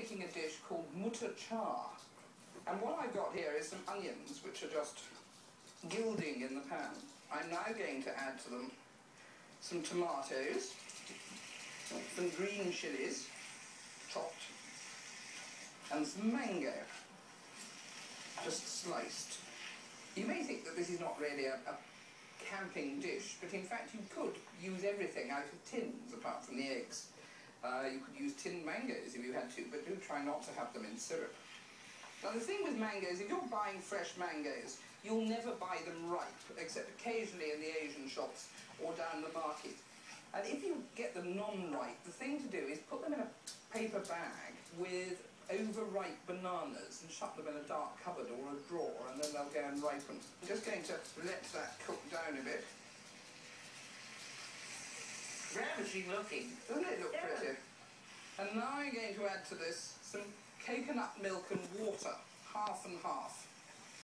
making a dish called mutter char. And what I've got here is some onions, which are just gilding in the pan. I'm now going to add to them some tomatoes, some green chilies, chopped, and some mango, just sliced. You may think that this is not really a, a camping dish, but in fact you could use everything out of tins apart from the eggs. Uh, you could use tinned mangoes if you had to, but do try not to have them in syrup. Now the thing with mangoes, if you're buying fresh mangoes, you'll never buy them ripe, except occasionally in the Asian shops or down the market. And if you get them non-ripe, the thing to do is put them in a paper bag with overripe bananas and shut them in a dark cupboard or a drawer and then they'll go and ripen. I'm just going to let that cook down a bit. Ravishing looking. Doesn't it look Yeah. pretty? And now I'm going to add to this some coconut milk and water, half and half.